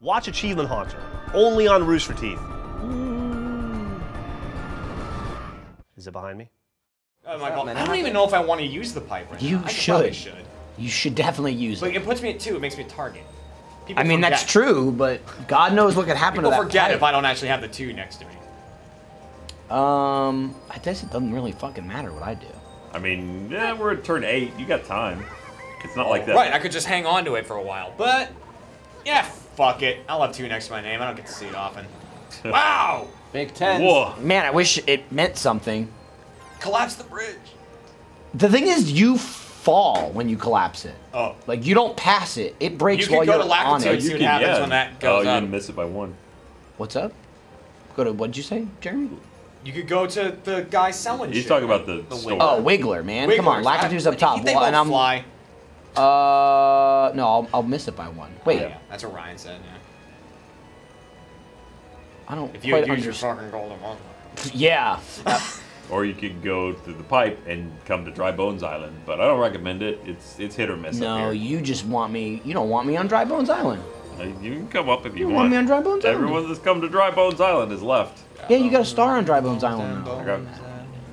Watch Achievement Hunter, only on Rooster Teeth. Is it behind me? Oh my god. I don't even know if I want to use the pipe right You now. I should. should. You should definitely use But it. it puts me at two. It makes me a target. People I mean, that's true, but God knows what could happen People to that forget pipe. if I don't actually have the two next to me. Um, I guess it doesn't really fucking matter what I do. I mean, yeah, we're at turn eight. You got time. It's not like that. Right, I could just hang on to it for a while. But, yeah, fuck it. I'll have two next to my name. I don't get to see it often. wow! Big Ten. Whoa. Man, I wish it meant something. Collapse the bridge. The thing is, you fall when you collapse it. Oh. Like you don't pass it; it breaks You can while go you're to on Lakitu it. See what happens when that goes oh, you're up. gonna miss it by one. What's up? Go to what'd you say, Jeremy? You could go to the guy selling He's shit. talking about the, The store. Oh, Wiggler, man! Come on, Wigglers. Lakitu's I- up top, They Well, both and I'm fly. Uh no, I'll, I'll miss it by one. Wait, Yeah, that's what Ryan said, yeah. I don't If you quite use your understand. fucking golden one. Yeah, Or you could go through the pipe and come to Dry Bones Island, but I don't recommend it. It's it's hit or miss no, up here. you just want me. You don't want me on Dry Bones Island. Uh, You can come up if you, You want me on Dry Bones Island? Everyone that's come to Dry Bones Island is left. Yeah, you got a star on Dry Bones Island now.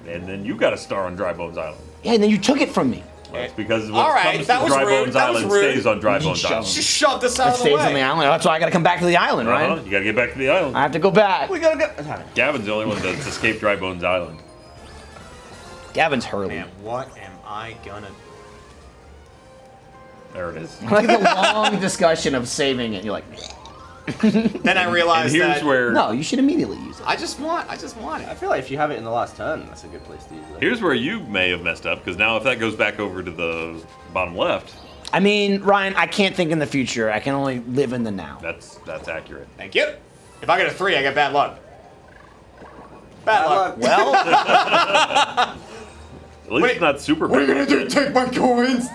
And then you got a star on Dry Bones Island. Yeah, and then you took it from me. Well, it's because All what right, comes that to was Dry rude, Bones that was Island rude. stays on Dry Bones Island. Just shove this It out of the stays way. on the island. That's why I got to come back to the island, uh-huh. right? You gotta get back to the island. I have to go back. We gotta go. Gavin's the only one that's escaped Dry Bones Island. Gavin's Hurley. Man, what am I gonna... There it is. Like the long discussion of saving it. You're like, Then I And realized here's that... where no, you should immediately use it. I just want, I just want it. I feel like if you have it in the last turn, that's a good place to use it. here's where you may have messed up because now if that goes back over to the bottom left, I mean, Ryan, I can't think in the future. I can only live in the now. that's that's accurate. Thank you. If I get a three, I get bad luck. Bad, luck. Well, At least Wait, it's not super What are you gonna do? Take my coins?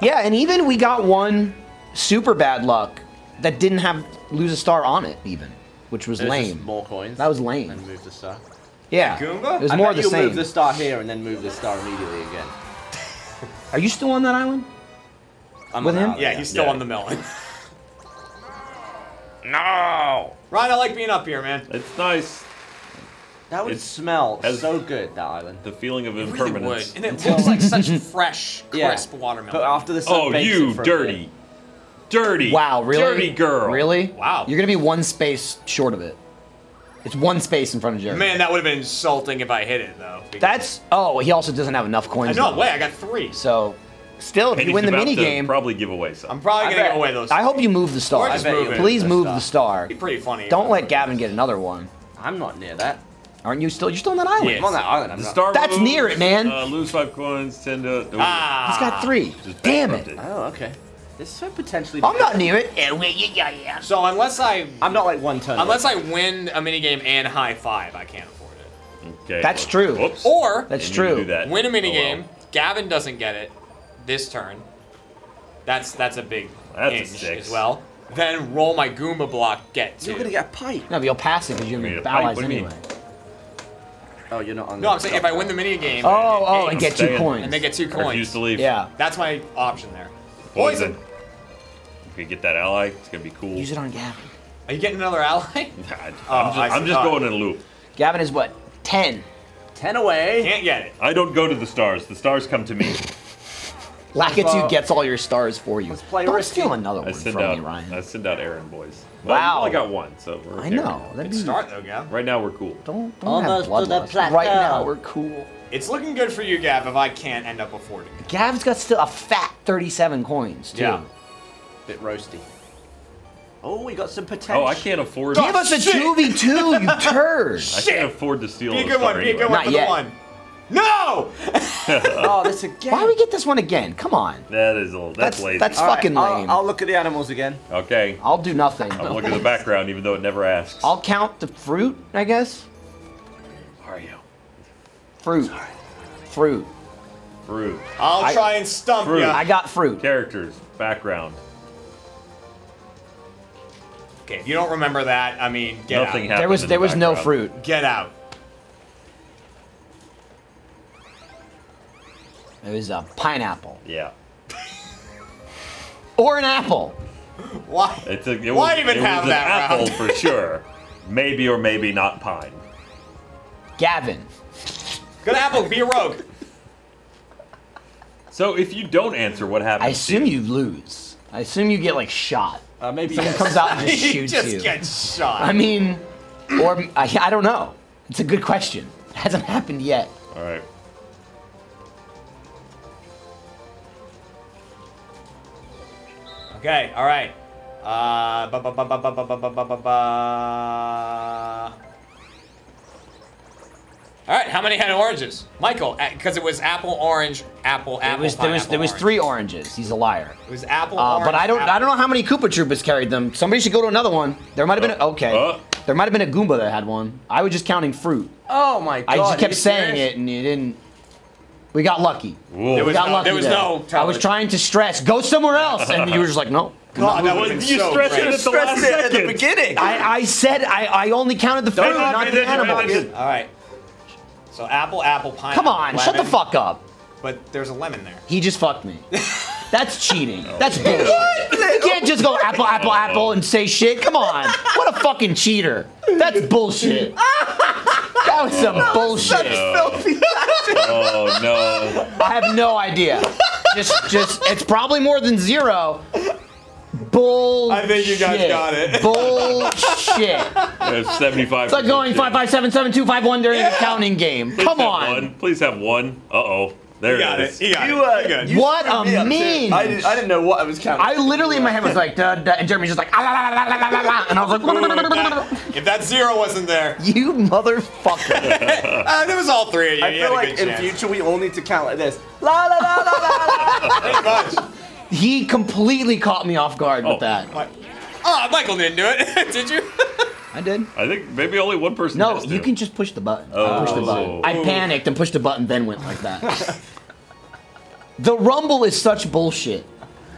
yeah, and even we got one super bad luck that didn't have lose a star on it, even, which was And it's just lame. More coins. That was lame. And move the star. Yeah, Goomba? it was I more bet the you'll same. move the star here and then move the star immediately again. Are you still on that island? I'm With him? that Yeah, he's still Yeah. on the melon. No, Ryan, I like being up here, man. it's nice. That would It's- smell has- so good, that island. The feeling of It really would. impermanence. And it looks like such fresh, Yeah. crisp watermelon. But after the sun oh, bakes you it for a dirty, dirty, Wow, really? dirty girl. Really? Wow. You're gonna be one space short of it. It's one space in front of Jeremy. Man, that would have been insulting if I hit it, though. That's oh, he also doesn't have enough coins. No though. way, I got three. So, still, if And you win the mini game, Probably give away some. I'm probably I gonna bet- give away those. I hope you move the star. just move you'll it. move Please the move star. the star. It'd be pretty funny. Don't let Gavin get another one. I'm not near that. Aren't you still? You're still on that island. Yeah. I'm on that island. I'm the not. star. That's moves, near it, man. Uh, lose five coins. Tend to. Ah. He's got three. Damn it. bankrupted. Oh, okay. This could potentially. I'm not near it. Yeah, we- yeah, yeah. So unless I, I'm not like one turn. unless I win a minigame and high five, I can't afford it. Okay. That's well, true. Whoops. Or That's Didn't true. do that. win a Oh, minigame, well. Gavin doesn't get it this turn. That's that's a big That's a hinge six. as well. Then roll my Goomba block, get two. You're gonna get a pipe. No, but you'll pass it because you're I gonna a be allies what do you mean? anyway. Oh, you're not on. no, the I'm saying if I win the minigame, Oh, oh, and get two coins. and they get two Refuse coins. to leave. Yeah. That's my option there. Poison. Poison. If you get that ally, it's gonna be cool. Use it on Gavin. Are you getting another ally? I'm Oh, just, I I'm just going in a loop. Gavin is what? Ten. ten away. Can't get it. I don't go to the stars. The stars come to me. Lakitu Well, gets all your stars for you. let's play Don't risky. steal another one from out. me, Ryan. I send out errand boys. Well, Wow. I only got one, so we're I know. right now. That'd Good be start though, Gav. Right now we're cool. Don't don't Almost have to the plateau. Right now we're cool. It's looking good for you, Gav. If I can't end up affording it. Gav's got still a fat 37 coins too. Yeah. Bit roasty. Oh, we got some potential. Oh, I can't afford. Give us a shit. 2v2, you turd. I can't afford to steal Be a a good star one. Be a good anyway. one Not for yet. the one. No! Oh, this again. Why do we get this one again? Come on. That is a little. That's, That's lazy. that's All right, fucking I'll- lame. I'll, look at the animals again. okay. I'll do nothing. I'll look at the background, even though it never asks. I'll count the fruit, I guess. Are you Fruit. Fruit. fruit? I'll I- try and stump Fruit. you. I got fruit. Characters, background. Okay, if you don't remember that, I mean, get Nothing out. happened. There was in there the was no fruit. Get out. It was a pineapple Yeah. or an apple. Why? It's a, it Why was, even it have was that an apple for sure. Maybe or maybe not pine. Gavin. Good apple, be a rogue. So if you don't answer, what happens? I assume you lose. I assume you get like shot. Uh, maybe Someone yes. comes out and just he shoots just you. gets shot. I mean, or I, I don't know. It's a good question. It hasn't happened yet. All right. Okay, all right. Uh, ba ba ba ba ba ba ba ba ba ba ba. All right, how many had oranges? Michael, because it was apple, orange, apple, It apple, was there was pineapple, there was orange. three oranges. He's a liar. It was apple, Uh, orange. but I don't I don't know how many Koopa Troopas carried them. Somebody should go to another one. There might have been a, okay. uh. There might have been a Goomba that had one. I was just counting fruit. Oh my god. I just kept saying serious? it and you didn't. We got lucky. Whoa. There We was got no- lucky. there was no I was trying to stress. Go somewhere else, and you were just like, no. God, that would have you so stressed great. it at the last Stressed it at the beginning. I, I said I, I only counted the fruit, Don't the animals. All right. So apple, apple, pineapple. Come on, shut the fuck up. But there's a lemon there. He just fucked me. That's cheating. Oh. That's bullshit. You can't just go apple, apple, apple and say shit. Come on. What a fucking cheater. That's bullshit. That was some bullshit. Filthy. Oh no. I have no idea. Just, just, it's probably more than zero. Bullshit. I think you guys got it. Bullshit. There's 75. It's like going five, five, seven, seven, two, five, one during the counting game. Come on. One. Please have one. Uh oh. There You got it it. is. You got You, it. uh, You good. you What a me mean. I didn't, I didn't know what I was counting. I literally in my head was like, duh, duh, and Jeremy's just like, ah, la, la, la, la, la, la, la, and I was like, if that zero wasn't there, you motherfucker. uh, there was all three of you. I you had feel a like good in chance. future we all need to count like this. La la la la la la. Pretty much. He completely caught me off guard Oh. with that. What? Oh, Michael didn't do it. Did you? I did. I think maybe only one person. No, has you can just push the button. Oh. Push the button. I panicked and pushed the button, then went like that. the rumble is such bullshit.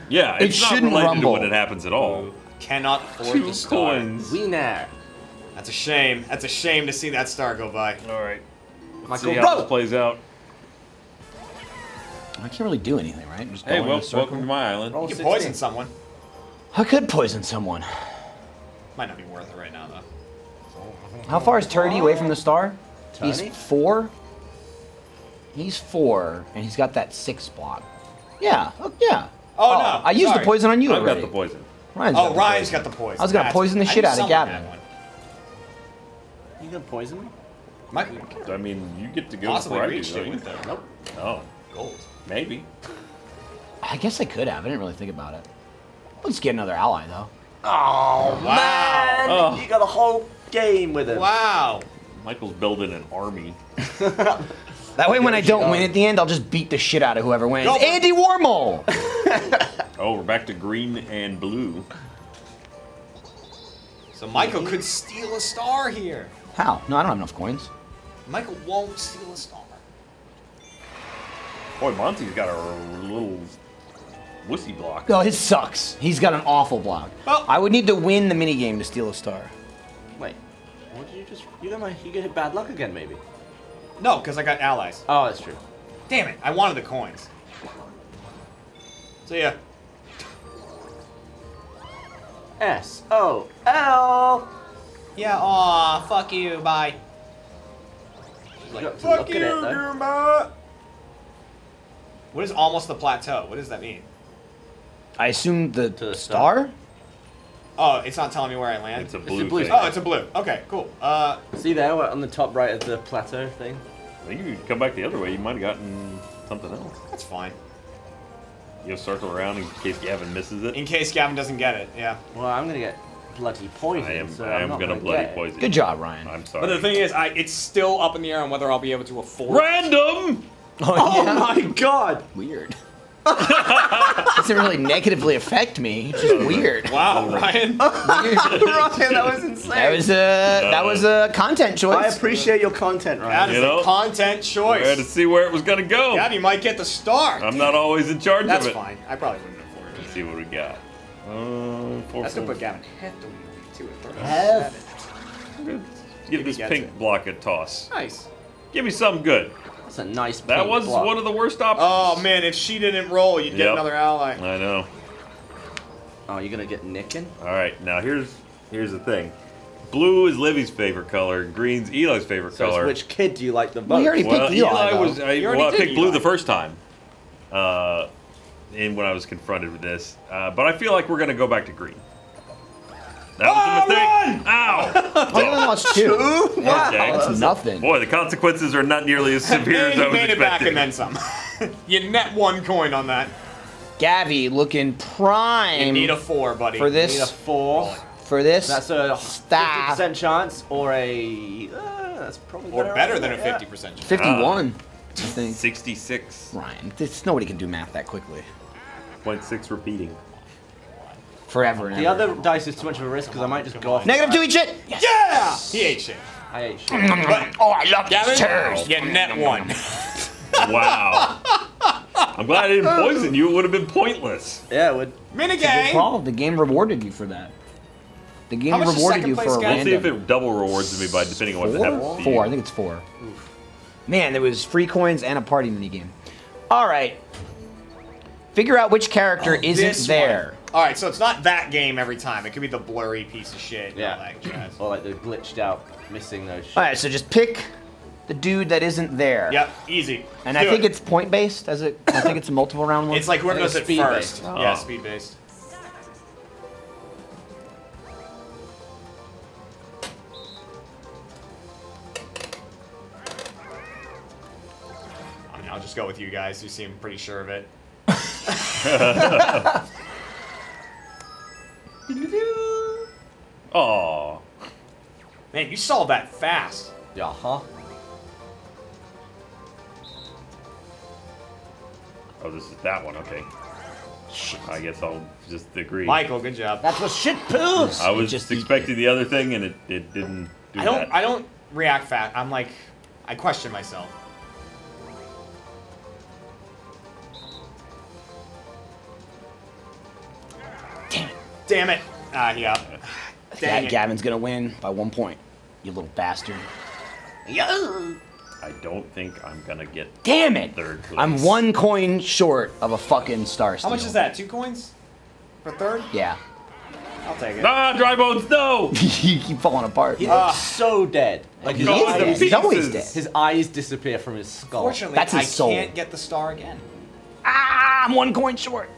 Yeah, it's not shouldn't related rumble. to when it happens at all. Cannot afford Two the star. coins. Wiener. That's a shame. That's a shame to see that star go by. All right. Let's Michael, see how roll. this plays out. I can't really do anything, right? Just Hey, go in well, a welcome to my island. Roll You can 16. poison someone. I could poison someone. Might not be worth it right now, though. How far is Turdy away from the star? Turdy? He's four. He's four, and he's got that six block. Yeah, oh, yeah. Oh, no, oh, I used sorry. the poison on you I've already. got the poison. Ryan's Oh, the Ryan's poison. got the poison. I was gonna That's- poison the shit out of someone Gavin. had. You gonna poison me? Michael. I mean, you get to go Possibly before I do, it don't you? Nope. Oh, gold. Maybe. I guess I could have. I didn't really think about it. Let's get another ally though. Oh Wow. man! Oh. You got a whole game with him. Wow. Michael's building an army. That way, when I don't win at the end, I'll just beat the shit out of whoever wins. Go. Andy Warmole. Oh, we're back to green and blue. So Michael could steal a star here. How? No, I don't have enough coins. Michael won't steal a star. Boy, Monty's got a little wussy block. No, his sucks. He's got an awful block. Well- I would need to win the minigame to steal a star. Wait. What did you just? You got my. You get bad luck again, maybe. No, because I got allies. Oh, that's true. Damn it, I wanted the coins. See ya. S O L. Yeah, aw, fuck you, bye. She's You got to fuck you, at it. Goomba. What is almost the plateau? What does that mean? I assume the, the star? Oh, it's not telling me where I land. It's a a blue blue thing. oh, it's a blue. Okay, cool. Uh, See there, what, on the top right of the plateau thing. I think if you come back the other way, you might have gotten something else. that's fine. You'll circle around in case Gavin misses it. In case Gavin doesn't get it, yeah. Well, I'm gonna get bloody poison. I am, so I I'm gonna, gonna bloody get poison. Good job, Ryan. I'm sorry. But the thing is, I it's still up in the air on whether I'll be able to afford. Random. Oh my god! Weird. Doesn't really negatively affect me. It's just weird. Wow, Ryan. Weird. Ryan, that was insane. That was a that was a content choice. I appreciate your content, That Ryan. is You know, a content I had to choice. see where it was gonna go. Gavin might get the star. I'm not always in charge That's of it. fine. I probably wouldn't afford it. Let's see what we got. Uh, four, That's gonna four- put Gavin half the week to it. Give this gets pink it. block a toss. Nice. Give me something good. That's a nice. That was block. one of the worst options. Oh man, if she didn't roll, you'd get Yep. another ally. I know. Oh, you're gonna get nicking? All right, now here's here's the thing. Blue is Livy's favorite color. Green's Eli's favorite So color. it's which kid do you like the Well, most? you already well, picked Eli, Eli was I, You already well, I did picked blue the first time. Uh, and when I was confronted with this, uh, but I feel like we're gonna go back to green. That was a mistake. Ow! You only lost two. Okay. That's nothing. Boy, the consequences are not nearly as severe as you I was made it back and then some. you net one coin on that. Gavi looking prime. You need a four, buddy. for this. Need a this. four. For this. That's a Staff. 50% chance, or a. Uh, that's probably Or better than a yeah. 50% chance. 51. I think. 66.6 Ryan, this, nobody can do math that quickly. repeating. Forever and The ever. other dice is too much of a risk because I might just go off. Negative two each shit. Yes. Yeah! He ate shit. I ate shit. Mm-hmm. But, Oh, I love Gavin, these turds. you net one. Wow. I'm glad I didn't poison you. It would have been pointless. yeah, it would. Minigame! Well, the game rewarded you for that. The game How much is rewarded you for a guys? We'll see if it double rewards me by depending on what happens. Four? Four. I think it's four. Man, there was free coins and a party minigame. All right. Figure out which character oh, isn't there. one. Alright, so it's not that game every time. It could be the blurry piece of shit. Yeah. all that jazz. Or like the glitched out, missing those. All right, so just pick the dude that isn't there. Yep, easy. And Do I think it. it's point based. As it, I think it's a multiple round one. It's like whoever Like does it speed-based. first. Oh. Yeah, speed based. I mean, I'll just go with you guys. You seem pretty sure of it. Aw. Man, you solved that fast. Yeah, huh? Oh, this is that one. Okay. I guess I'll just agree. Michael, good job. That's what shit poos. I was just just expecting the other thing, and it, it didn't do I don't. that. I don't react fast. I'm like, I question myself. Damn it. Damn it. Ah, yeah. Dang Ga- it. Gavin's gonna win by one point. You little bastard. I don't think I'm gonna get. Damn it! Third place. I'm one coin short of a fucking star How much is that? Two coins for third? Yeah. I'll take it. Ah, dry bones, no! you keep falling apart. He Ah. looks so dead. Like He his, God, dead. He's always dead. his eyes disappear from his skull. Fortunately, That's his I soul. can't get the star again. Ah, I'm one coin short.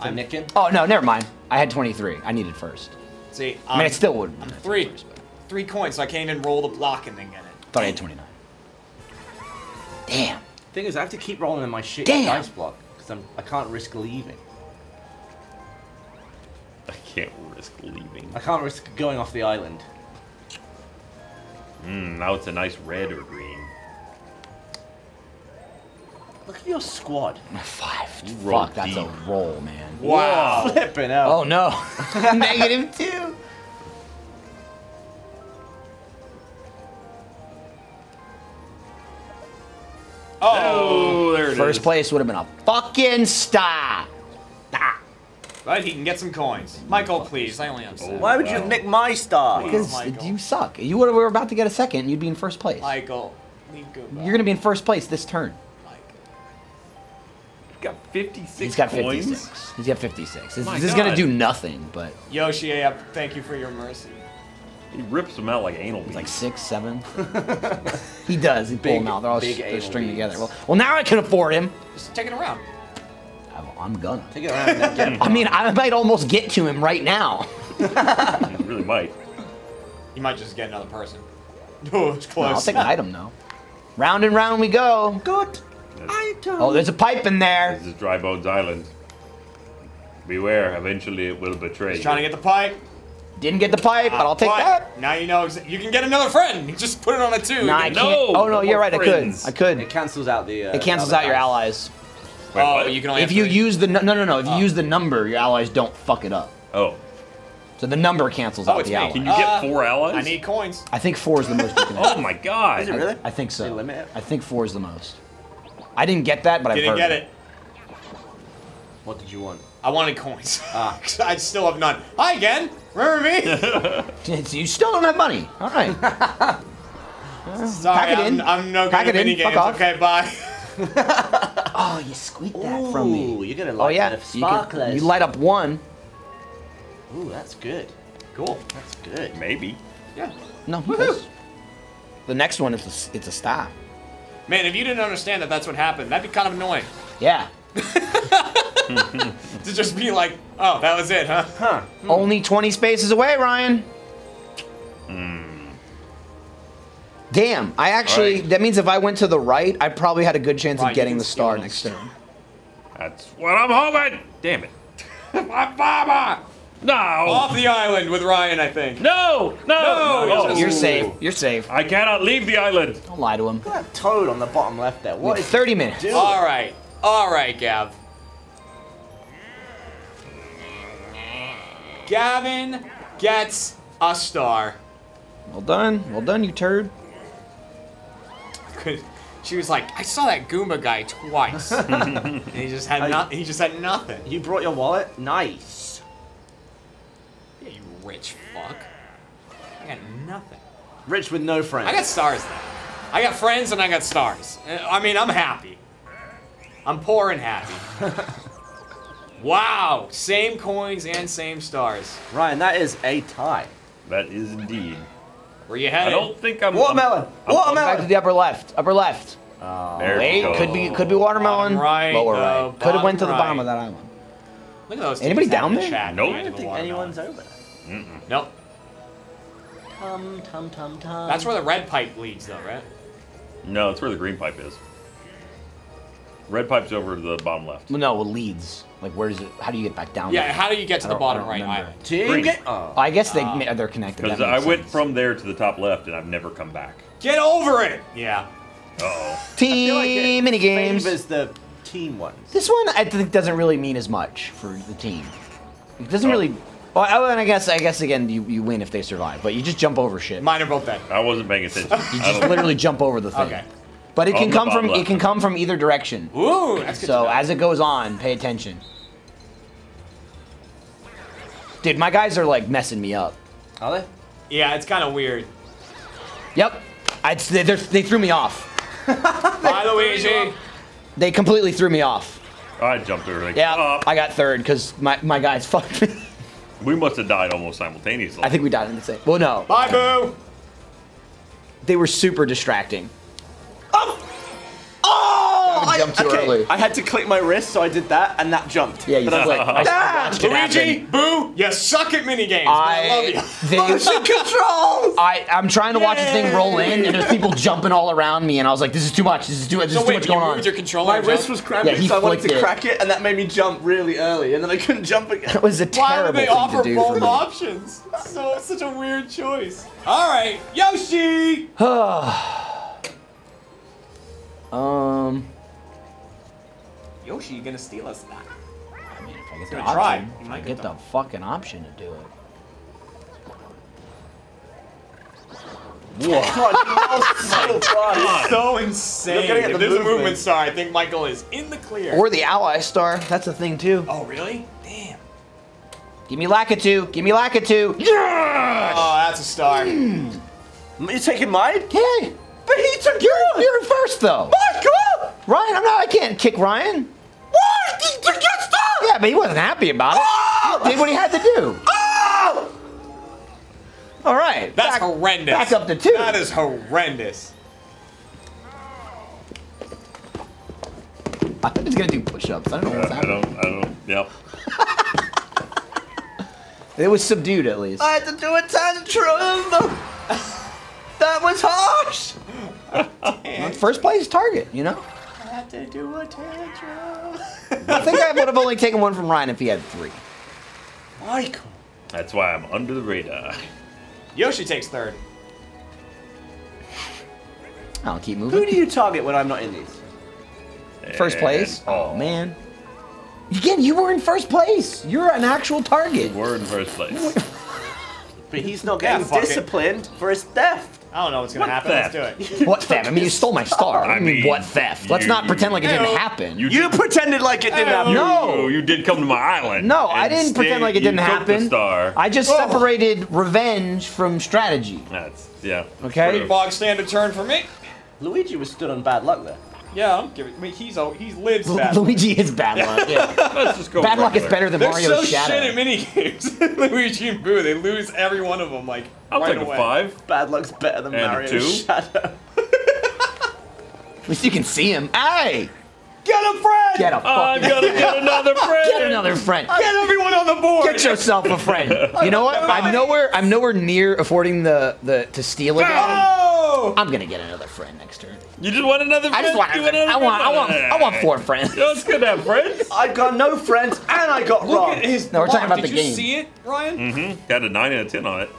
I'm nicking. Oh no, never mind. I had 23. I needed first. See, I mean, um, it still would. I'm three, three coins, so I can't even roll the block and then get it. Thought I had 29. Damn. Thing is, I have to keep rolling in my shit Damn. dice block because I'm I can't risk leaving. I can't risk leaving. I can't risk going off the island. Mm, now it's a nice red or green. Look at your squad. Five. You rolled Fuck, that's deep. a roll, man. Wow. Flipping out. Oh no. Negative two. Oh, Oh, there it is. First place would have been a fucking star. Ah. but he can get some coins. Michael, please. I only have seven. Why would you Wow. nick my star? Because Michael. you suck. You would were about to get a second. You'd be in first place. Michael, leave go. You're gonna be in first place this turn. Michael. got 56 He's got 56. coins. 56. He's got 56. This, My this is gonna do nothing, but Yoshi, I thank you for your mercy. He rips them out like anal beads. it's like six, seven. he does. He pull Big- them out. They're all big they're anal stringed together. Well, well, now I can afford him. Just take it around. I'm- I'm gonna. Take it around get him. I mean, I might almost get to him right now. He really might. You might just get another person. Oh, it's No, close. I'll take an item though. Round and round we go. Good item. Oh, there's a pipe in there. This is Dry Bones Island. Beware, eventually it will betray He's trying to get the pipe. Didn't get the pipe, but I'll take But that. Now you know. You can get another friend. Just put it on a two. No, I can't. No, oh no, no you're more right. I could. I could. It cancels out the. Uh, It cancels other out your allies. Wait, oh, what? you can only. If you three. use the nu- no no no, if you Oh. use the number, your allies don't fuck it up. Oh, So the number cancels Oh, out it's the me. can you get Uh, four allies? I need coins. I think four is the most you can Oh my god. Is it really? I think so. They limit it? I think four is the most. I didn't get that, but I Didn't get it. What did you want? I wanted coins. Ah. I still have none. Hi again. Remember me? it. You still don't have money. All right. Sorry, Pack it I'm, in. I'm no Pack good at it mini games. Okay, bye. oh, you squeaked that from me. you're gonna Oh like yeah. the You, sparklers. you light up one. Ooh, that's good. Cool. That's good. Maybe. Yeah. No. The next one is a, s- it's a stop. Man, if you didn't understand that that's what happened, that'd be kind of annoying. Yeah. To just be like, oh, that was it, huh? Huh. Only 20 spaces away, Ryan. Hmm. Damn, I actually, Alright. that means if I went to the right, I probably had a good chance Right, of getting the star next those. turn. That's what I'm hoping. Damn it. My mama. No. Off the island with Ryan, I think. No. No. No, Oh. You're safe. You're safe. I cannot leave the island. Don't lie to him. Look at that toad on the bottom left there. What is 30 minutes. doing? All right. All right, Gav. Gavin gets a star. Well done. Well done, you turd. Good. She was like, I saw that Goomba guy twice. and he just had I- not. He just had nothing. You brought your wallet? Nice. Yeah, you rich fuck. I got nothing. Rich with no friends. I got stars though. I got friends and I got stars. Uh, I mean, I'm happy. I'm poor and happy. wow, same coins and same stars. Ryan, that is a tie. That is indeed. Where you I don't think I'm. Watermelon. I'm- I'm- Back to the upper left. Upper left. There Wait, we could be could be watermelon. Bottom right, Lower uh, right. Could have went to the bottom bottom of that island. Look at those. Anybody down there? chat at Nope. the I end don't think anyone's watermelon. Over there. Nope. Tum tum tum tum. That's where the red pipe leads, though, right? No, it's where the green pipe is. Red pipe's over to the bottom left. Well, no, it leads. Like, where does it? How do you get back down? Yeah. there? How do you get to I the bottom right remember. island? Green. get- Oh. I guess they Ah. they're connected. Because I makes went sense. from there to the top left and I've never come back. Get over it. Yeah. Uh oh. team like it mini games. Favors the team ones. This one I think doesn't really mean as much for the team. It doesn't Oh. really. Well, I- and I guess I guess again you, you win if they survive, but you just jump over shit. Mine are both dead. I wasn't paying attention. You just literally jump over the thing. Okay. But it On can the come from bottom it can come from either direction. Ooh, that's good. So to know. as it goes on, pay attention. Dude, my guys are like messing me up. Are they? yeah, it's kind of weird. Yep, I, they, they're- they threw me off. Bye, Luigi. They completely threw me off. I jumped over. Like, Yeah, up. I got third because my, my guys fucked me. We must have died almost simultaneously. I think we died in the same. Well, no, Bye, Boo. they were super distracting. Oh! oh! I jumped too early. I had to click my wrist, so I did that, and that jumped. Yeah, you but I was like, flicked. I- I damn! watched it Luigi. Boo, you suck at minigames. but I, love you. I, they, Motion controls! I, I'm trying to watch the thing roll in, and there's people jumping all around me, and I was like, "This is too much. This is too much. This So is too wait, much going on." your controller. My and wrist was cramping, Yeah, so I wanted to it. crack it, and that made me jump really early, and then I couldn't jump again. It was a terrible thing to do for both options? So it's such a weird choice. All right, Yoshi. Um, Yoshi, you gonna steal us that? I mean, if I get the Gonna try. option, You if might I get get the fucking option to do it. God, you are so. So insane. You're gonna get the there's a movement. movement star, I think Michael is in the clear. Or the ally star. That's a thing too. oh, really? Damn. Give me Lakitu. Give me Lakitu. Yeah. Oh, that's a star. Hmm. You're taking mine? Hey, But he took you're yours! you're first though. Michael! Ryan, I'm not. I can't kick Ryan. What? He took your stuff! Yeah, but he wasn't happy about it. Oh! He did what he had to do. Oh! All right. That's back, horrendous. Back up to two. That is horrendous. I thought he was gonna do push-ups. I don't know what's I happening. don't. I don't. Yep. It was subdued at least. I had to do a tantrum! that was harsh! First place target, you know. I had to do a tantrum. I think I would have only taken one from Ryan if he had three. Michael. That's why I'm under the radar. Yoshi takes third. I'll keep moving. Who do you target when I'm not in these? First place. Oh man. Again, you were in first place. You're an actual target. We're in first place. But he's not Yeah, getting fuck it. disciplined for his theft. I don't know what's gonna What happen. theft? Let's do it. What theft? I mean, you stole my star. I I mean, mean, what theft? Let's not pretend like it didn't happen. You You pretended like it didn't happen. No. You did come to my island. no, I didn't Instead, pretend like it didn't took happen. The star. I just Oh. separated revenge from strategy. That's yeah. Okay. True. Bog standard turn for me. Luigi was stood on bad luck there. Yeah, I'm giving. I mean, he's al- he lives Lu- bad. Luigi is bad luck. Yeah. Let's just go. bad luck is regular. better than They're Mario's so Shadow. shit at minigames. Luigi and Boo, they lose every one of them. Like I'll right take away. a five. Bad luck's better than And a Mario two? Shadow. At least you can see him. Hey, Get a friend. get a oh, I'm fucking gonna get another friend. get another friend. Get everyone on the board. Get yourself a friend. You know what? I'm nowhere. I'm nowhere near affording the the to steal again. Oh! I'm gonna get another friend next turn. You just want another friend? I just want. You another- I want. I want. I want four friends. You know, it's good to have friends. I got no friends and I got Look robbed. at his. No, we're talking block. about Did the you see it, Ryan? Mm-hmm. Got a nine and a ten on it.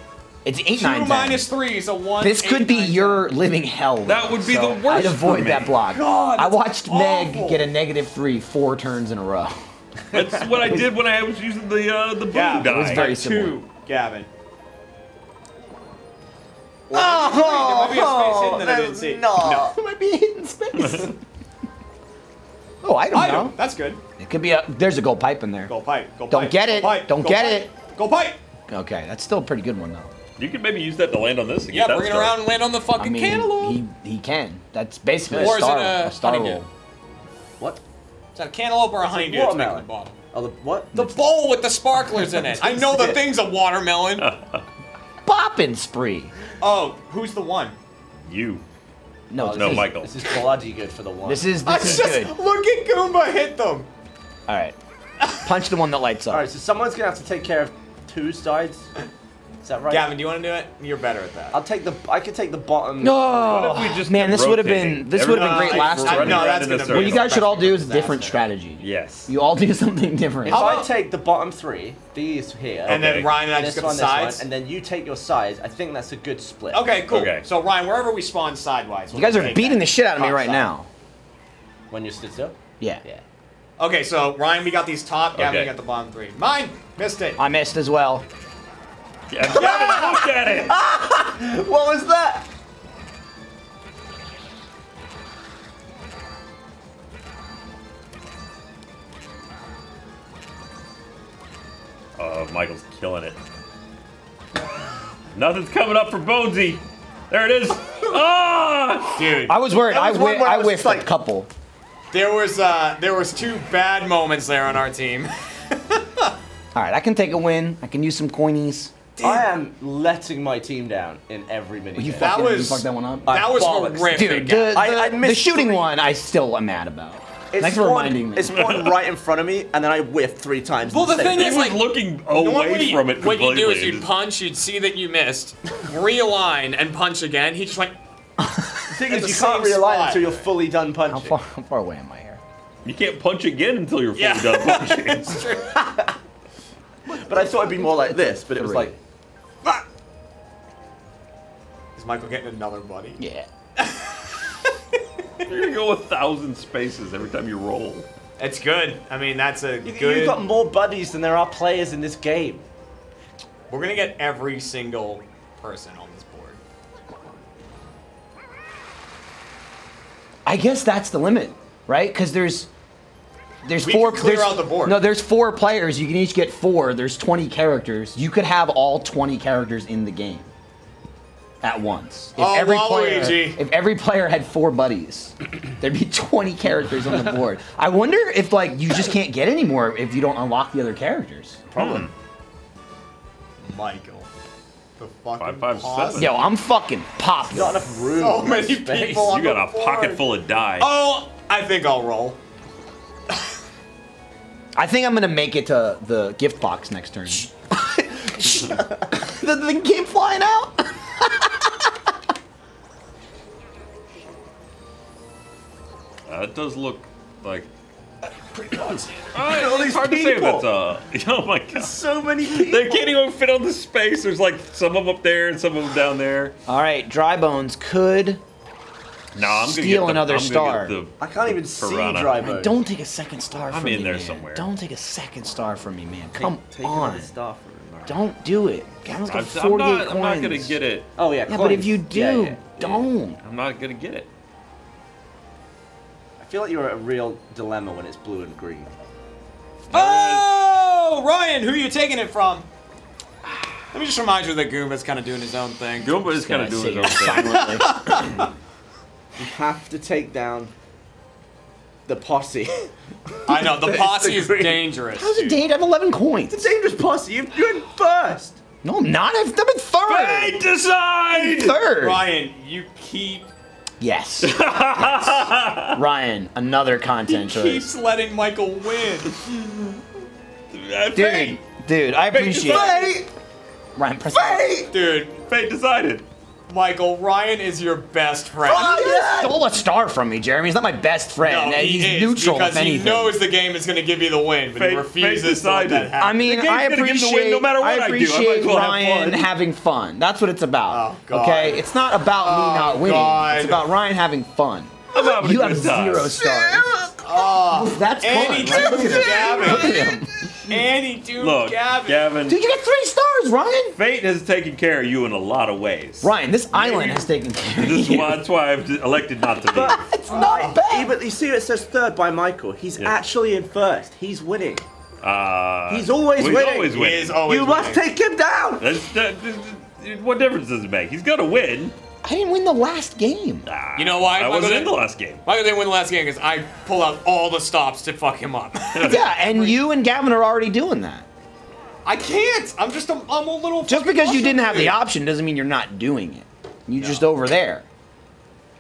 It's eight, Two nine, ten. minus three is a one. This could be nine, your living hell. That would be so the worst I'd avoid for me. that block. God, I watched awful. Meg get a negative three four turns in a row. That's what I did when I was using the uh, the blue Yeah, die. it was very very similar. two, Gavin. Oh, There might be a space hidden that I didn't oh, see. No. It might be hidden space. oh, I don't I know. know. That's good. It could be a. There's a gold pipe in there. Gold pipe. Go pipe. Don't get it. Pipe, Don't go get pipe, it. Go pipe. Okay, that's still a pretty good one though. You could maybe use that to land on this. And Yeah, get that bring it around and land on the fucking I mean, cantaloupe. he he can. That's basically Or a is it star, a a star honeydew? roll. What? Is that a cantaloupe or a honeydew? that's making the watermelon. bottom? Oh, the, what? The bowl with the sparklers in it. I know the it. thing's a watermelon. Bopping spree. Oh, who's the one? You. No, No, is, Michael. This is bloody good for the one. This is I this is just good. look at Goomba hit them. All right, punch the one that lights up. All right, so someone's gonna have to take care of two sides. Is that right? Gavin, do you want to do it? You're better at that. I'll take the. I could take the bottom. No, What if we just man, this would have been this would have been great last keeps I- turn. running no, that's in a gonna. What you guys should all do is a different strategy. Yes. You all do something different. If I take the bottom three, these here, and then Ryan and I this just get one, the sides. one, and then you take your sides, I think that's a good split. okay, cool. Okay. So Ryan, wherever we spawn sidewise, You guys are beating the shit out of me right now. When you stood still. Yeah. Yeah. Okay, so Ryan, we got these top. Gavin, Okay. you got the bottom three. Mine missed it. I missed as well. Yeah, Gavin, look at it. What was that? Oh, Michael's killing it. Nothing's coming up for Bonesy. There it is. Ah! Dude, I was worried. That I, was one whi- I I whiffed like- a couple. there was uh, there was two bad moments there on our team. All right, I can take a win. I can use some coinies. I am letting my team down in every minute. You game. That fucking, you fucked that one up. that was horrific. Dude, the, the, I- I the shooting three. one, I still am mad about. It Thanks for spawned- reminding me. It spawned right in front of me, and then I whiffed three times. Well, the thing is, like, looking away Normally, from it Completely. what you do is you'd punch, you'd see that you missed, realign, and punch again. He just went. the thing is, you can't realign spot. until you're fully done How punching. far, how far away am I here? You can't punch again until you're fully Yeah. done punching. It's true. But I thought it'd be more like this, but it was like. Is Michael getting another buddy? Yeah. You're gonna go a thousand spaces every time you roll. It's good. I mean, that's a You, good. You've got more buddies than there are players in this game. We're gonna get every single person on this board. I guess that's the limit, right? Because there's there's We four. could clear there's, out the board. No, there's four players. You can each get four. There's 20 characters. You could have all 20 characters in the game at once. If Oh, every player, Waluigi. if every player had four buddies, there'd be 20 characters on the board. I wonder if like you just can't get any more if you don't unlock the other characters. Problem. Hmm. Michael. The fucking Five, five, pause. seven. Yo, I'm fucking popping. Not enough room. So many space. people on You got the a pocket full of die. Oh, I think I'll roll. I think I'm gonna make it to the gift box next turn. the thing came flying out. Uh, it does look like. Pretty at Uh, all it's these hard to say if people. that's uh. Oh my god. So many people. They can't even fit on the space. There's like some of them up there and some of them down there. All right, dry bones could. No, I'm gonna Steal get the, another I'm gonna star. Get the, I can't even the see piranha. dry Man, bones. don't take a second star I'm from in me, there man. somewhere. Don't take a second star from me, man. Take- Come take on. another star from him, alright. Don't do it. Gavin's got I'm, 48 I'm not, coins. I'm not gonna get it. Oh yeah. Yeah, but if you do, Yeah, yeah, yeah. don't. I'm not gonna get it. I feel like you're at a real dilemma when it's blue and green. Oh, Ryan, who are you taking it from? Let me just remind you that Goomba's kind of doing his own thing. Goomba is kind of doing his own thing. You have to take down the posse. I know the posse the is green. dangerous. How's it dude. date? I have 11 coins. It's a dangerous posse. You're you're in first. No, I'm not. I've, I'm in third. Fate decide! Third. Ryan, you keep Yes. Yes. Ryan, another content choice. keeps letting Michael win. Dude, Fate! dude, I appreciate it. Fate! Ryan, press Fate! Dude, Fate decided. Michael, Ryan is your best friend. Oh, yeah! stole a star from me, Jeremy. He's not my best friend. No, he He's is, neutral, because if anything. he knows the game is going to give you the win, but he refuses to let that happen. I mean, game's I gonna give him the win appreciate, no matter what I I do. I appreciate as well have Ryan fun. having fun. That's what it's about. Oh, God. Okay, it's not about me Oh, not winning. God. It's about Ryan having fun. I'm You have good zero stars. oh, That's fun. and he right? Doomed Look Gavin. him. And he doomed Look, Gavin. Gavin, Dude, you get three stars, Ryan. Fate has taken care of you in a lot of ways. Ryan, this island has taken care of This is you. why, that's why I've elected not to But be. It's not bad. But you see, it says third by Michael. He's Yeah. actually in first. He's winning. Uh, He's always well, winning. always He winning. is always you must take him down. That's, that, what difference does it make? He's gonna win. I didn't win the last game. You know why? I wasn't in the last game. Michael didn't win the last game because I pull out all the stops to fuck him up. Yeah, and you and Gavin are already doing that. I can't. I'm just a, I'm a little. Just fucking because you didn't have the dude. option doesn't mean you're not doing it. You're just over there.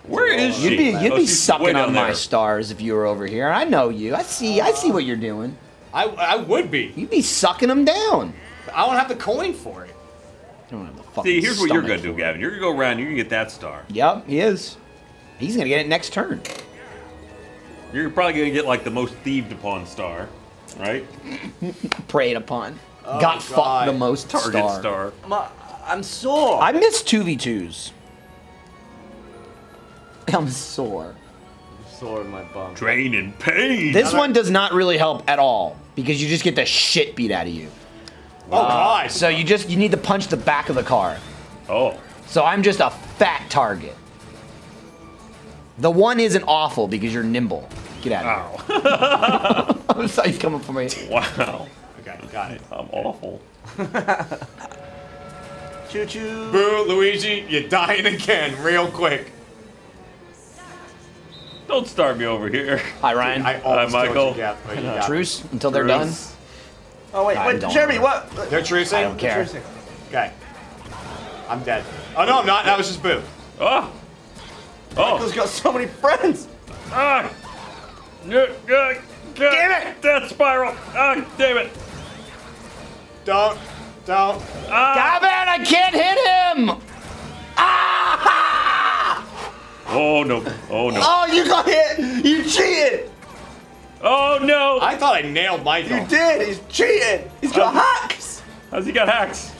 Where is she? You'd be you'd Oh, be she's sucking way on down my there. stars if you were over here. I know you. I see. I see what you're doing. I I would be. You'd be sucking them down. I don't have the coin for it. See, here's what you're gonna do, it. Gavin. You're gonna go around. You're gonna get that star. Yep, he is. He's gonna get it next turn. You're probably gonna get like the most thieved upon star, right? Preyed upon. Oh, Got God. fucked the most Target star. star. My, I'm sore. I miss two v twos. I'm sore. sore in my bum. Drain and pain. This one does not really help at all because you just get the shit beat out of you. Oh uh, God. So you just you need to punch the back of the car. oh, So I'm just a fat target. The one isn't awful because you're nimble. Get out of here. ow! I saw you coming for me. wow, okay, got it. I'm awful. Choo choo. Boo, Luigi, you're dying again, real quick. Don't start me over here. Hi Ryan. I almost Michael. told you, Gav, but you got it. Truce until they're done. Truce. Oh wait, I wait, Jeremy, know. what? They're trucing. I don't care. Okay. I'm dead. Oh no, I'm not. That was just Boo. Oh, Michael's oh, got so many friends. ah! Damn it! Death spiral! Ah, damn it! Don't, don't. Ah! it! I can't hit him! Ah! Oh no! Oh no! Oh, you got hit. You cheated. Oh no! I thought I nailed Michael. You did. He's cheating. He's got Um, hacks. How's he got hacks?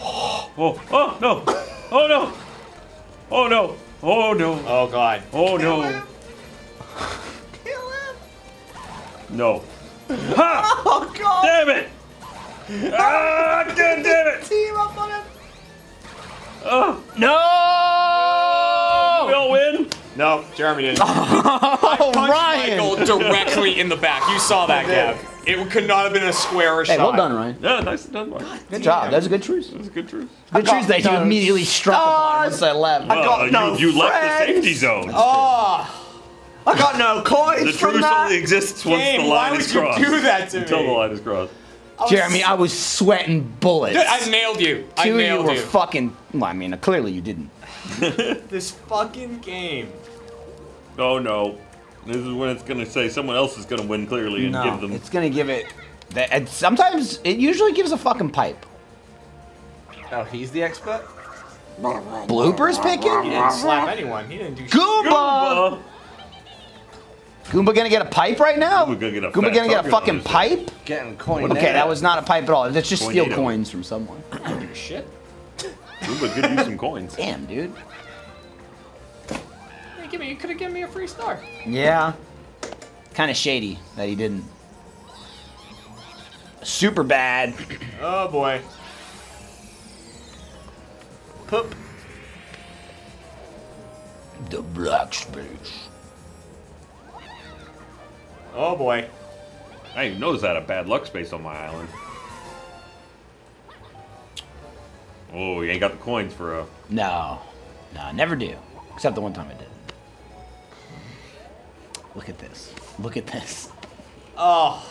Oh, oh no! Oh no! Oh no! Oh no! Oh God. Oh no! No! Ha! Oh God. Damn it! Ah! God damn it! Team up on him. Oh, no! we all win? No, Jeremy didn't. Oh, Punched Ryan! Michael directly in the back. You saw that, Gav. It could not have been a squarer Hey, shot. well done, Ryan. Yeah, nicely done, Mark. Good job. That was a good truce. That was a good truce. Good truce that you immediately struck ah, upon once I left. Well, got you, no you left the safety zone. Oh, I got no coins the from truce that. only exists once game, the why line would is you crossed. do that to Until me? the line is crossed. Jeremy, I was sweating bullets. Dude, I nailed you. I Two of you were you. fucking. Well, I mean, clearly you didn't. this fucking game. Oh no. This is when it's going to say someone else is going to win clearly and give them. it's gonna give it. That, and sometimes it usually gives a fucking pipe. Oh, he's the expert. Bloopers picking? He didn't slap anyone. He didn't do shit. Goomba. Goomba! Goomba gonna get a pipe right now? Goomba gonna get a Goomba gonna get a fucking pipe? Getting coins. Okay, that was not a pipe at all. That's just steal coins from someone. Shit. Goomba could use some coins. Damn, dude. Hey, give me. You could have given me a free star. Yeah. Kind of shady that he didn't. Super bad. Oh boy. Poop. The black space. Oh boy. I didn't even notice I had a bad luck space on my island. Oh, you ain't got the coins for a. No. No, never do. Except the one time I did. Look at this. Look at this. Oh,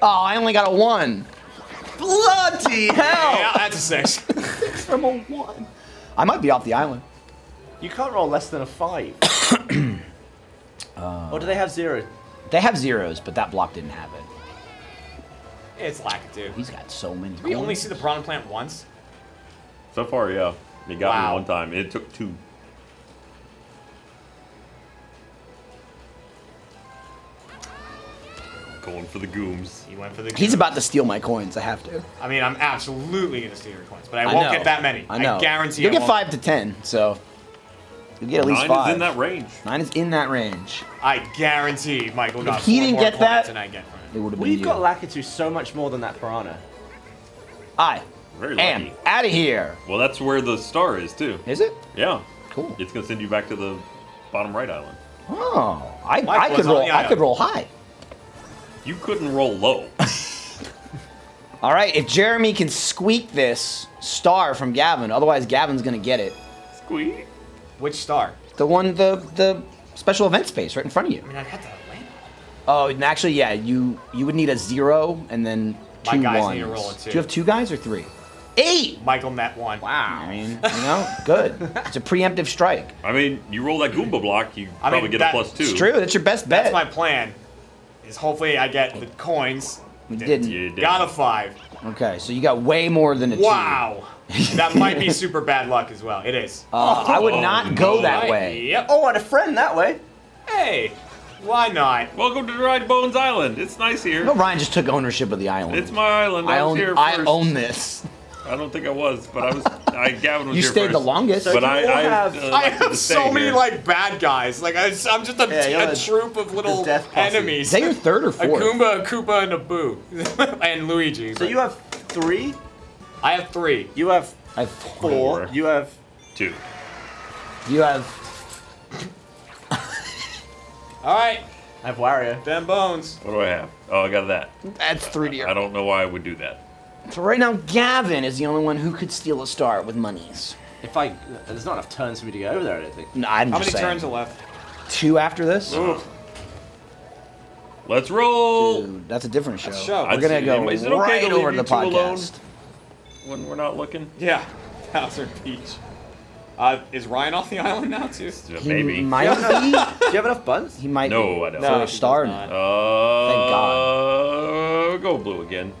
Oh, I only got a one. Bloody hell! yeah, that's a six. six From a one. I might be off the island. You can't roll less than a five. Uh, uh, or do they have zero? They have zeros, but that block didn't have it. it's Lakitu. He's got so many. We only see the prawn plant once. So far, yeah. You got Wow. me one time. It took two. Going for the gooms. He went for the. Gooms. He's about to steal my coins. I have to. I mean, I'm absolutely gonna steal your coins, but I I won't know. get that many. I know. I guarantee. You'll I get won't. five to ten, so you'll get at least Nine five. is in that range. Nine is in that range. I guarantee Michael got he didn't more get that- than I get from It it. would have been We've you. got Lakitu so much more than that piranha. I Very am lucky. out of here. Well, that's where the star is too. Is it? Yeah. Cool. It's gonna send you back to the bottom right island. Oh, I, I could roll. I could roll high. You couldn't roll low. All right, if Jeremy can squeak this star from Gavin, otherwise Gavin's gonna get it. Squeak. Which star? The one, the the special event space right in front of you. I mean, I got that land. Oh, and actually, yeah, you you would need a zero and then two My guys ones. need to roll a two. Do you have two guys or three? Eight. Michael met one. Wow. I mean, you know, good. It's a preemptive strike. I mean, you roll that Goomba block, you I probably mean, get that- a plus two. It's true. That's your best bet. That's my plan. Is hopefully I get the coins. We didn't. You did. Got a five. Okay, so you got way more than a two. Wow. that might be super bad luck as well. It is. Uh, I would Oh, not go no. that way. Yep. Oh, and a friend that way. Hey, why not? Welcome to Dry Bones Island. It's nice here. No, Ryan just took ownership of the island. It's my island. I, I own. here I own this. I don't think I was, but I was. I Gavin was You here stayed first. the longest. So But you I, all I, have- uh, I elected have to so stay many here. like bad guys. Like I, am just a, Yeah, you're a the- troop of little death posse. enemies. Is that your third or a fourth? Goomba, a Koopa, and a Boo, and Luigi. So but you have three. I have three. You have I have four. Four. You have. two. You have. All right, I have Wario. Ben Bones. What do I have? Oh, I got that. That's three to I your. don't know why I would do that. So right now, Gavin is the only one who could steal a star with monies. If I, there's not enough turns for me to go over there. I don't think. No, I'm How just many saying. turns are left? Two after this. Ooh, Let's roll. Dude, that's a different show. Let's show. We're I'd gonna go is it okay to over you the two alone? podcast. When we're not looking, yeah. Bowser Peach. Uh, is Ryan off the island now too? Yeah, He maybe. might Do you have enough buttons? He might. No, be I don't. For No, a star. does not. Uh, Thank God. Go blue again.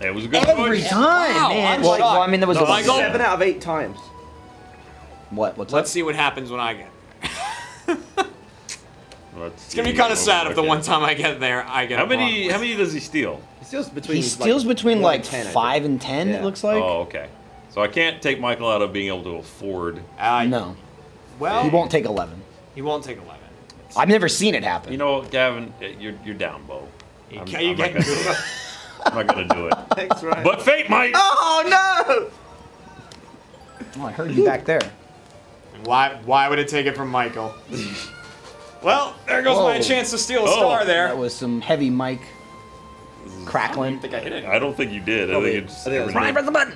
It was a good Every choice. time, Wow, man. I'm Well, well, I mean, there was No, a Michael- Seven out of eight times. What? What's Let's up? see what happens when I get. Let's It's gonna be kind of sad if the one time I get there, I get. How it many? wrong. How many does he steal? He steals between. He steals like, between one like and 10, five and ten. It looks like. oh, okay. So I can't take Michael out of being able to afford. Uh, No, Well, he won't take eleven. He won't take eleven. I've never seen it happen. You know, Gavin, you're you're down, Bo. You, I'm- ca- you I'm not get gonna- Goomba. I'm not gonna do it. Thanks, Ryan. But fate might. oh no! Oh, I heard you back there. Why? Why would it take it from Michael? well, there goes my chance to steal a Oh. star there. That was some heavy mic crackling. I don't think I hit it. I don't think you did. I think it's. I think it was Ryan, press the button.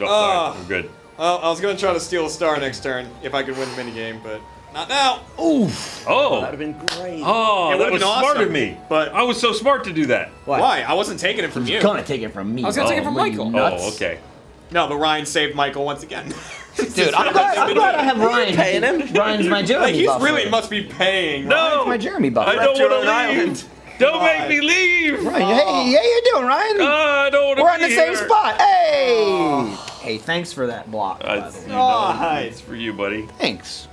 Oh, sorry. Oh. I'm good. Well, I was gonna try to steal a star next turn if I could win the minigame, but not now. Oof. Oh. That'd have been great. Oh, It that would've was been smart of me. but- I was so smart to do that. Why? I wasn't taking it from you. He's gonna take it from me. I was gonna take it from What are you, Michael. nuts? Oh, okay. No, but Ryan saved Michael once again. Dude, I'm glad, I'm glad I have Ryan. paying him? Ryan's my Jeremy like he buffer. really must be paying. No, my Jeremy buffer. I don't want own to island. leave. Don't Come make me leave. Ryan, hey, how you doing, Ryan? Ah, I don't want to We're on be the same here. spot. Hey, hey, thanks for that block. by Uh, the you way. know, Nice. it's for you, buddy. Thanks.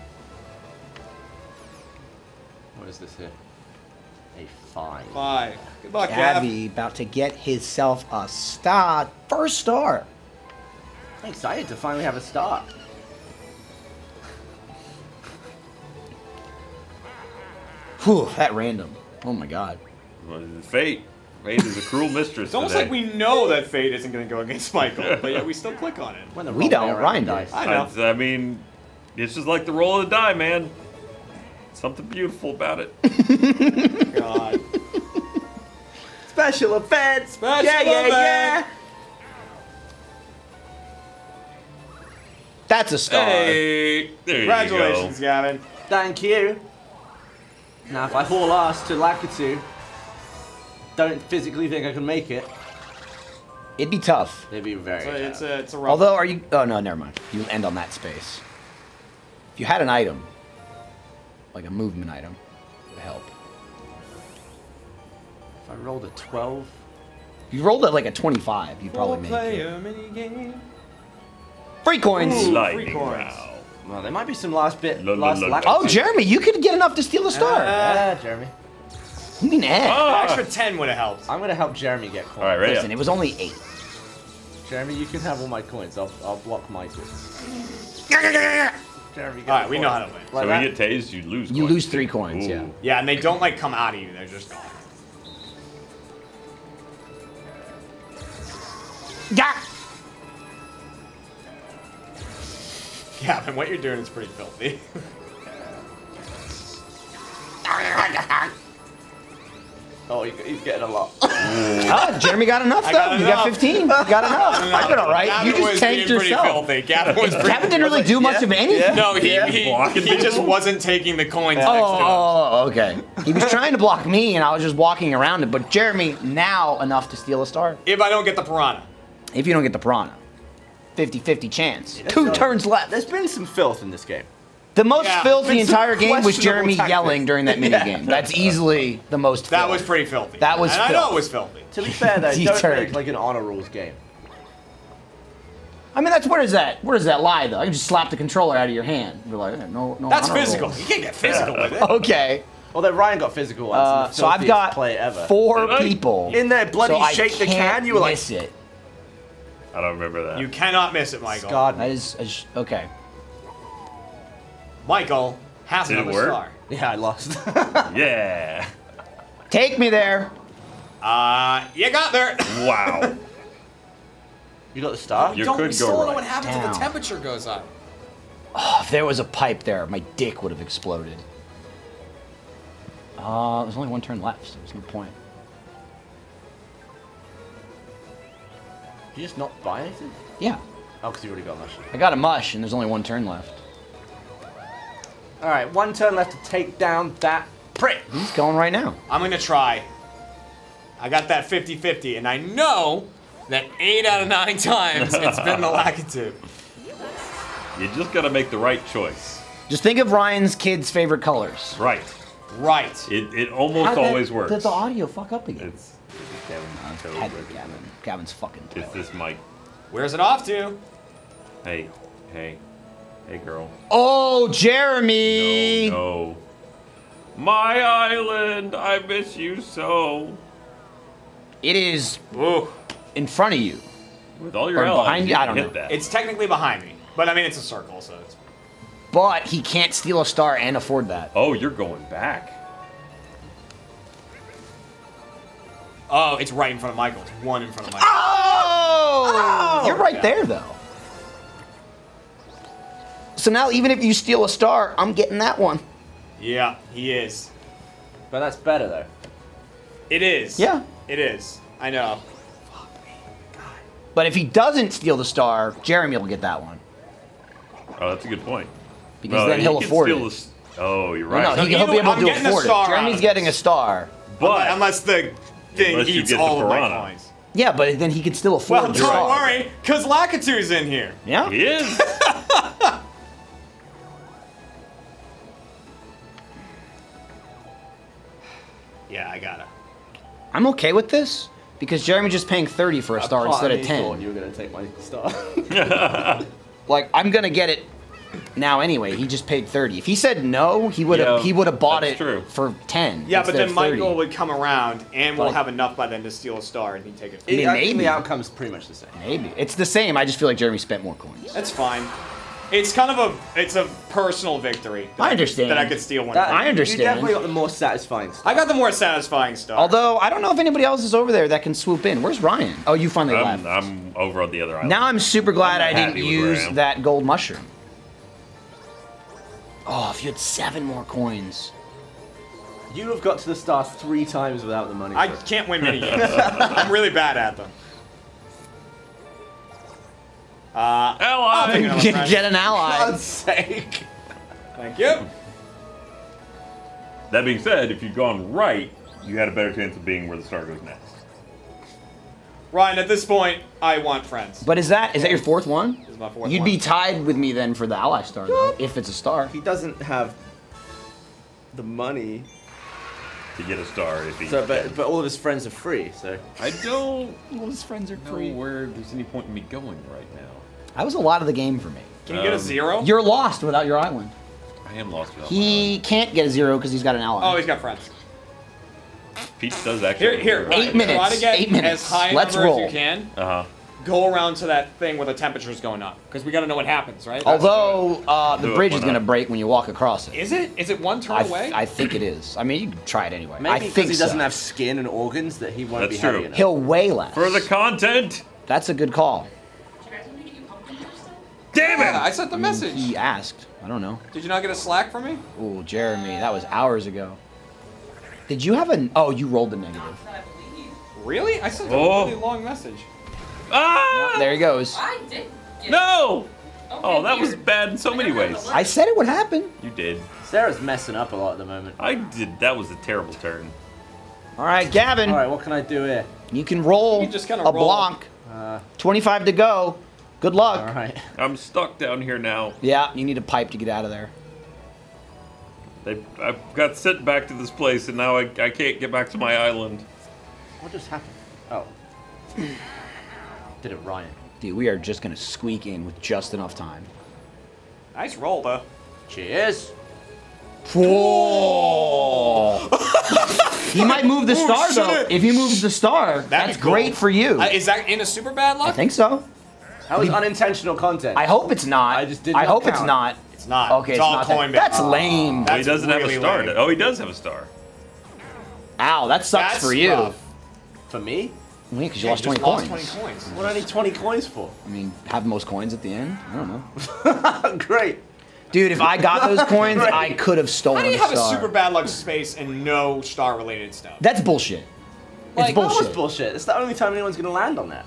What is this here? A five. Five. Good luck, Gav. Gabby about to get himself a star, first star. I'm excited to finally have a start. Whew, that random. Oh my god. Well, Fate. Fate is a cruel mistress. It's almost today. like we know that Fate isn't gonna go against Michael, but yet we still click on it. When the We don't, way Ryan the does. dice. I know. I, I mean, it's just like the roll of the die, man. Something beautiful about it. God. Special events. Special yeah, yeah, event. yeah. That's a star. Hey, there Congratulations, you Gavin. Thank you. Now, if I haul ass to Lakitu, don't physically think I can make it. It'd be tough. It'd be very. So it's tough. a it's a rough. Although, are you? Oh no, never mind. You end on that space. If you had an item, like a movement item, it would help. if I rolled a 12, If you rolled at like a 25, you'd probably make it. mini game. Free coins. Ooh. Lightning coins. round. well, there might be some last bit. La, la, last la, Lakitu. la. Oh, Jeremy, you could get enough to steal the star. Yeah, Jeremy. you mean eh? Ah. Extra ten would have helped. I'm gonna help Jeremy get coins. All right, ready? Listen, it was only eight. Jeremy, you can have all my coins. I'll, I'll block my two. Jeremy, get All right, we know how to win. Like so that. when you get tased, you lose. You coins. lose three coins, yeah. Ooh. Yeah, and they don't like come out of you. They're just gone. Yeah. Yeah, and what you're doing is pretty filthy. Oh, he- he's getting a lot. Ah, Jeremy got enough though. got you got 15. You got enough. I've been all right. Gavin you just was tanked being pretty yourself. filthy. Gavin was pretty Gavin didn't really do much of anything. No, he, Yeah. he, Blocking he just wasn't taking the coins Oh, next to oh, him. oh, okay. He was trying to block me, and I was just walking around it. But Jeremy, now enough to steal a star. If I don't get the piranha. If you don't get the piranha, 50-50 chance. Two so- turns left. There's been some filth in this game. The most Yeah. filthy Been entire game was Jeremy tactics. yelling during that mini Yeah. game. That's easily the most. That filth. was pretty filthy. That was And I know it was filthy. To be fair though, You don't make like an honor rules game. I mean, that's where does that? Where does that lie though? I can just slap the controller out of your hand. Be like, no, no. That's honor physical. rolls. You can't get physical with it. Okay. Although Ryan got physical once. Uh, so I've got play ever. four I? people in there. Bloody so shake the can't can. You were like, miss it. I don't remember that. You cannot miss it, Michael. God. That is, is okay. Michael has Did it another work? star. Yeah, I lost. Yeah. Take me there. Uh, you got there. Wow. you got the star. You don't, could we go still don't know right. what happens if the temperature goes up. Oh, if there was a pipe there, my dick would have exploded. Uh, there's only one turn left, so there's no point. Did you just not buy anything? Yeah, Oh, because you already got mush. I got a mush, and there's only one turn left. All right, one turn left to take down that prick. He's going right now. I'm gonna try. I got that 50-50, and I know that eight out of nine times it's been the Lakitu. You just gotta make the right choice. Just think of Ryan's kids' favorite colors. Right. Right. It, it almost always works. Did the audio fuck up again? It's, it's Kevin. totally Had to working. Gavin. Gavin's fucking. It's this mic. Where's it off to? Hey, hey, hey, girl. Oh, Jeremy! No, no. My island, I miss you so. It is Ooh. in front of you. With all your Or allies, behind you? can I don't hit know. That. It's technically behind me, but I mean it's a circle, so it's. But he can't steal a star and afford that. oh, you're going back. Oh, it's right in front of Michael. It's one in front of Michael. Oh! oh! You're right Yeah. there, though. So now, even if you steal a star, I'm getting that one. Yeah, he is. But that's better though. It is. Yeah. It is. I know. But if he doesn't steal the star, Jeremy will get that one. Oh, that's a good point. Because No, then he he'll can afford steal it. this- Oh, you're right. no, So he, he'll either be able I'm to afford it. Jeremy's getting a star. but Unless the thing Unless you eats get the all of my coins. Yeah, but then he could still afford Well, the don't star. worry, because Lakitu's in here. Yeah? he is. Yeah, I got it. I'm okay with this because Jeremy just paying 30 for a star Part instead me of thought 10. You were gonna take my star. Like I'm gonna get it now anyway. He just paid 30. If he said no, he would have Yeah, he would have bought that's it true. for 10. Yeah, but instead then of 30. Michael would come around and we'll Like- have enough by then to steal a star and he'd take it. I mean, I think maybe. the outcome's pretty much the same. Maybe it's the same. I just feel like Jeremy spent more coins. That's fine. It's kind of a it's a personal victory. I understand. that I could steal one. That- I understand. You definitely got the more satisfying stuff. I got the more satisfying stuff. Although I don't know if anybody else is over there that can swoop in. Where's Ryan? Oh, you finally I'm, left. I'm over on the other island. Now I'm super glad I I'm didn't happy with where I use am. that gold mushroom. Oh, if you had seven more coins. You have got to the star three times without the money. I can't win many games. I'm really bad at them. Uh, I'll Ally. another Get, get an ally. God's sake. Thank you. That being said, if you'd gone right, you had a better chance of being where the star goes next. Ryan, at this point, I want friends. But is that is that your fourth one? This is my fourth You'd one. be tied with me then for the ally star, though, if it's a star. He doesn't have the money. To get a star if he. So, but but all of his friends are free. So I don't All his friends are know where there's any point in me going right now. That was a lot of the game for me. Can you get a Um, zero? You're lost without your island. I am lost without He can't get a zero because he's got an ally. oh, he's got friends. my Peach does actually. Here, here. Eight minutes, Try to get eight minutes. as high a Let's number roll. as you can. Uh huh. Go around to that thing where the temperature's going up, because we got to know what happens, right? Although uh, the bridge is going to break when you walk across it. is it? Is it one turn I, away? I think it is. I mean, you can try it anyway. maybe I because think he doesn't so. have skin and organs that he won't That's be heavy true. enough. He'll weigh less. For the content. That's a good call. Damn it! yeah, I sent the message. He asked. I don't know. Did you not get a slack from me? Ooh, Jeremy, that was hours ago. Did you have a? Oh, you rolled the negative. Really? I sent Oh. a really long message. ah! There he goes. I did. Get No! Okay, Oh, that was bad in so I many ways. I said it would happen. You did. Sarah's messing up a lot at the moment. I did. That was a terrible turn. All right, Gavin, All right, what can I do here? you can roll You just kinda a roll. block. Uh, 25 to go. Good luck. all right. I'm stuck down here now. Yeah, you need a pipe to get out of there. They, I've got sent back to this place, and now I, I can't get back to my island. What just happened? Oh. Did it Ryan? Dude, we are just gonna squeak in with just enough time. Nice roll, though. Cheers. Whoa! he might move the star though. If he moves the star, that's cool. great for you. Uh, is that in a super bad luck? I think so. That was unintentional content. I hope it's not. I just did I not hope it's not. it's not. Okay, it's, it's, all not coin that. That's lame. Well, he doesn't have a star. lame. Oh, he does have a star. Ow, that sucks That's for you. rough. For me? because you Yeah, lost just 20 lost coins. 20 coins. What do I need 20 coins for? I mean, have the most coins at the end. I don't know. Great. Dude, if I got those coins, Right. I could have stolen How do you a have a star. super bad luck space and no star related stuff? That's bullshit. Like, it's That was bullshit. bullshit. It's the only time anyone's gonna land on that.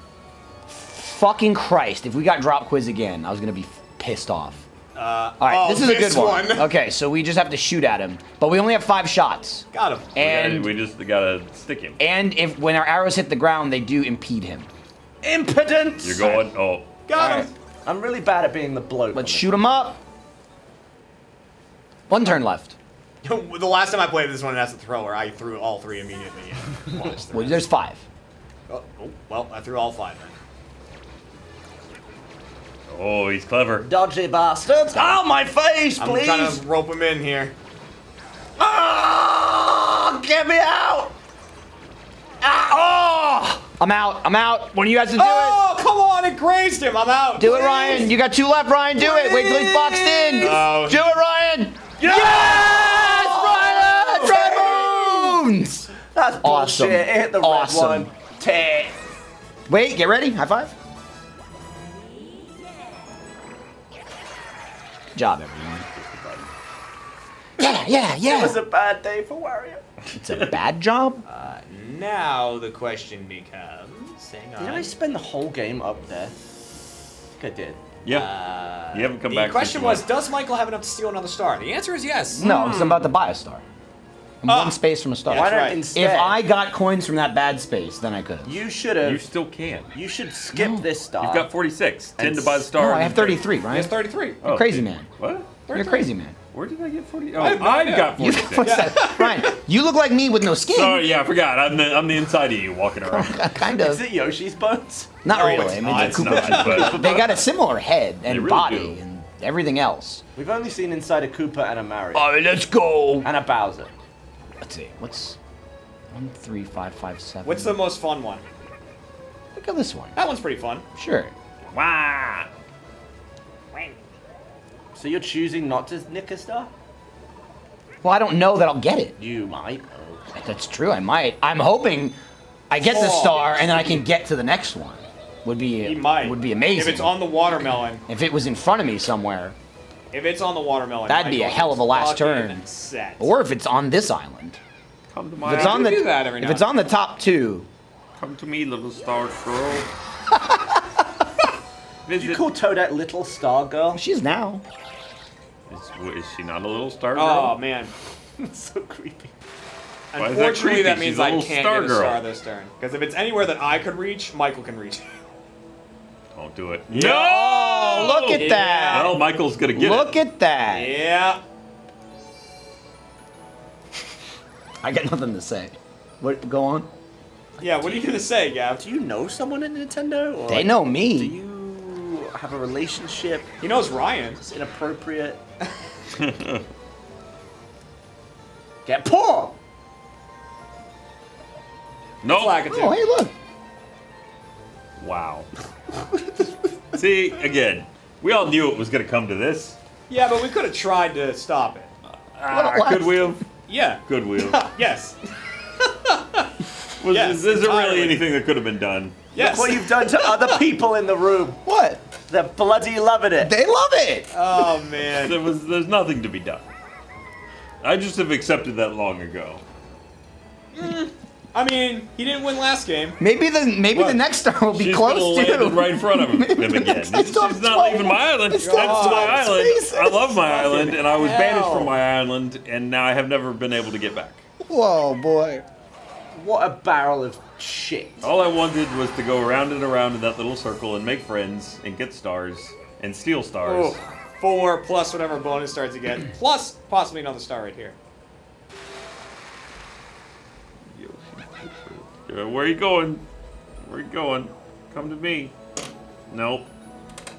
Fucking Christ! If we got drop quiz again, I was gonna be pissed off. Uh, All right, oh, this is a good one. one. Okay, so we just have to shoot at him, but we only have five shots. Got him. And we just gotta stick him. and if when our arrows hit the ground, they do impede him. Impotence! You're going. Oh, Got All him. right. I'm really bad at being the bloke. Let's shoot him up. One turn left. the last time I played this one as a thrower, I threw all three immediately. And launched the Well, rest. there's five. Oh, oh, well, I threw all five then. Oh, he's clever. Dodgy bastards! Oh, my face, I'm please! trying to rope him in here. Oh, get me out! Ah, oh! I'm out. I'm out. When you guys to do Oh, come on! It grazed him. I'm out. it, do it, Ryan. You got two left, Ryan. Do it. Wait till he's boxed in. Oh. Do it, Ryan. Yes, Ryan. Oh! Try moons. That's Awesome. bullshit. It hit the Awesome. red one. Teh. Wait, get ready. High five. Job, everyone. Yeah, yeah, yeah. It was a bad day for Wario. It's a bad job. Uh, now the question becomes. Hang on. Did I spend the whole game up there? I think I did. Yeah. Uh, you haven't come the back. The question was, does Michael have enough to steal another star? The answer is yes. No, hmm. because I'm about to buy a star. I'm Ah. one space from a star. Why That's don't right. instead? If I got coins from that bad space, then I could. You should have. You You, still can. You should skip this star. You've got 46. 10 And to buy the star. No, I have then 33, He right? has 33. Oh, Crazy man. What? You're a crazy man. Where did I get 40? Oh, I have I've got You, 46. what's that? Ryan, you look like me with no skin. Sorry, yeah, I forgot. I'm the, I'm the inside of you walking around. kind of. Is of. it Yoshi's bones? Not No, really. it's I mean, not. they're it's not, but they got a similar head and really body do. and everything else. We've only seen inside a Koopa and a Mario. All right, let's go. And a Bowser. Let's see. What's one, three, five, five, seven? What's the most fun one? Look at this one. That one's pretty fun. Sure. Wah! So you're choosing not to nick a star? Well, I don't know that I'll get it. You might. Oh. That's true. I might. I'm hoping I get the Oh. star and then I can get to the next one. Would be He might. would be amazing. If it's on the watermelon, If it was in front of me somewhere, if it's on the watermelon, That'd be a hell of a last turn. Set. or if it's on this island. Come to If my it's on do the that every if now it's on the top two, Come to me, little star girl. Did you Visit. call Toadette Little Star Girl? she's now. Is, is she not a little star girl? oh girl? man, so creepy. Why is that Unfortunately, creepy? that, means I can't star get a girl. star this turn. Because if it's anywhere that I could reach, Michael can reach. Don't do it. No! Oh, look at Yeah. that. Well, Michael's gonna get Look it. at that. Yeah. I got nothing to say. What? Go on. Yeah, what are you gonna say, Gav? Do you know someone at Nintendo? Or They like, know me. Do you have a relationship? He knows Ryan. It's inappropriate. Get poor. no. Flackative. Oh, hey, look. Wow. See, again, we all knew it was gonna come to this. Yeah, but we could have tried to stop it. Ah, what? could we have? Yeah. Could we have? yes. Was, Yes, is, is there really anything that could have been done? Yes. Look what you've done to other people in the room. What? They're bloody loving it. They love it. Oh man. There was. There's nothing to be done. I just have accepted that long ago. Mm. I mean, he didn't win last game. Maybe the maybe What? the next star will be She's close gonna too. land right in front of him, him again. next time She's not have leaving my island. It's That's my island. spaces. I love my island, and I was banished from my island, and now I have never been able to get back. Whoa, boy. What a barrel of shit. All I wanted was to go around and around in that little circle and make friends and get stars and steal stars. Oh, four plus whatever bonus stars you get, plus possibly another star right here. Where are you going? Where are you going? Come to me. Nope.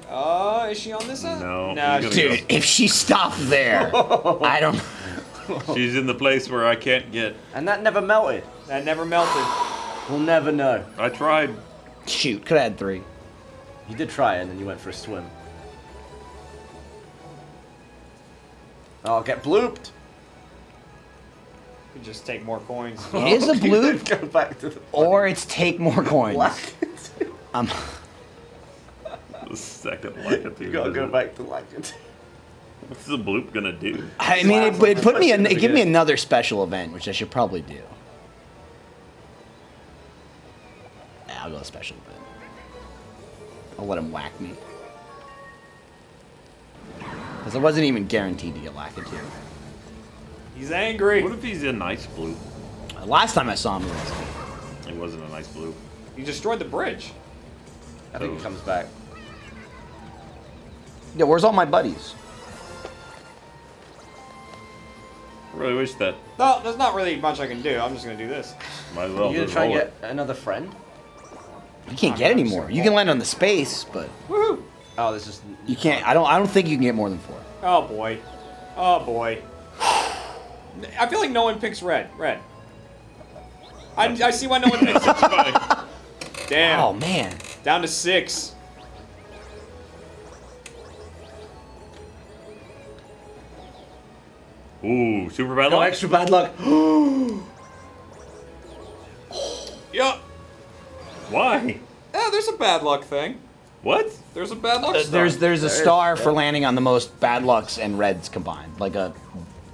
Uh, is she on this side? No, No, he's she- gonna Dude, if she stopped there, I don't. She's in the place where I can't get. And that never melted. that never melted. We'll never know. I tried. Shoot, could have had three. You did try it and then you went for a swim. I'll get blooped. We just take more coins. It is a blue, Go back to the or it's take more coins. black. Um, The second like you gotta go back to like it. What's the bloop gonna do? I mean, it, it put me, Question an, it give me another special event, which I should probably do. Yeah, I'll go special event. I'll let him whack me. Because I wasn't even guaranteed to get Lakitu. He's angry. What if he's a nice blue? Last time I saw him, he was. It wasn't a nice blue. He destroyed the bridge. I think he comes back. Yeah, where's all my buddies? I really wish that. No, there's not really much I can do. I'm just gonna do this. Might as well you gonna try and get another friend? You can't get any more. You can land on the space, but Woohoo! Oh, this is. you can't. I don't. I don't think you can get more than four. Oh boy. Oh boy. I feel like no one picks red. Red. I, I see why no one picks it. Damn. Oh man. Down to six. Ooh, super bad no luck. extra bad luck. Yup. Why? Yeah, there's a bad luck thing. What? There's a bad luck. Uh, star. There's there's a star for landing on the most bad lucks and reds combined, like a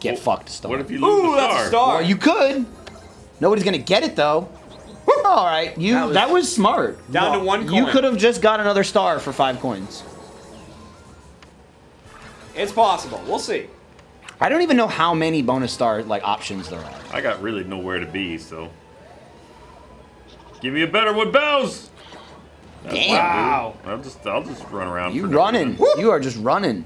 get fucked star. What if you lose Ooh, the that's a star. Well, you could. Nobody's gonna get it though. All right, you that That was, was- smart. Down to one coin. You could have just got another star for five coins. It's possible. We'll see. I don't even know how many bonus star like options there are. I got really nowhere to be, so. Give me a better one, Bells! Damn. what I'll. Wow. I'll just, I'll just run around. You for no running? You are just running.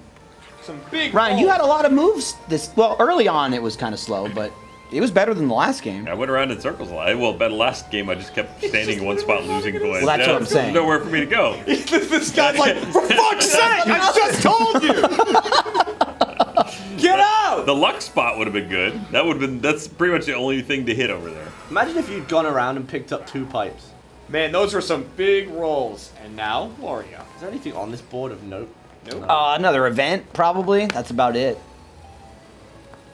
Some big. Ryan, you had a lot of moves. This well, early on it was kind of slow, but it was better than the last game. I went around in circles a lot. Well, but last game I just kept standing in one spot losing coins. Well, that's Yeah, what I'm there's saying. Nowhere for me to go. this guy's like, for fuck's sake! I just told you. Get out! The luck spot would have been good. That would have been. That's pretty much the only thing to hit over there. Imagine if you'd gone around and picked up two pipes. Man, those were some big rolls. And now, Gloria. Is there anything on this board of note? Nope. Uh, another event, probably. That's about it.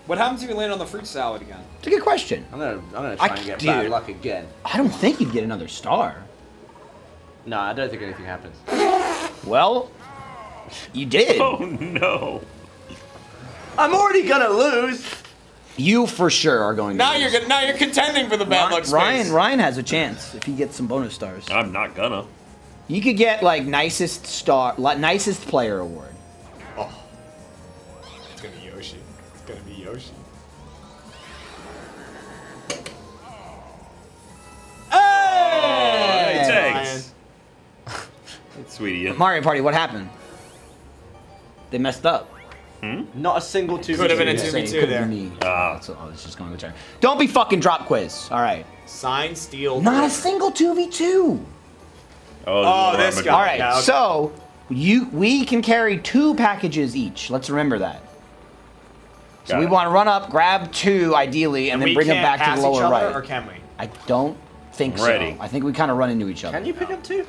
What happens if you land on the fruit salad again? It's a good question. I'm gonna, I'm gonna try I- and get dude. bad luck again. I don't think you'd get another star. No, I don't think anything happens. Well, you did. Oh no! I'm already gonna lose. You for sure are going. to Now lose. you're good. Now you're contending for the bad luck space. Ryan Ryan has a chance if he gets some bonus stars. I'm not gonna. You could get like nicest star, like, nicest player award. Oh, it's gonna be Yoshi. It's gonna be Yoshi. Hey! Oh, thanks. Sweetie. Mario Party, what happened? They messed up. Hmm? Not a single two. Could have been a two v two there. Uh, oh, it's just going to go check. Don't be fucking drop quiz. All right. Sign, steal. Not a single two v two. Oh, oh this guy. All right. Yeah, okay. So, you we can carry two packages each. Let's remember that. So Got we it. want to run up, grab two ideally, and, then bring them back to pass the each lower other, right. Or can we? I don't think Ready. so. I think we kind of run into each other. Can you pick up two?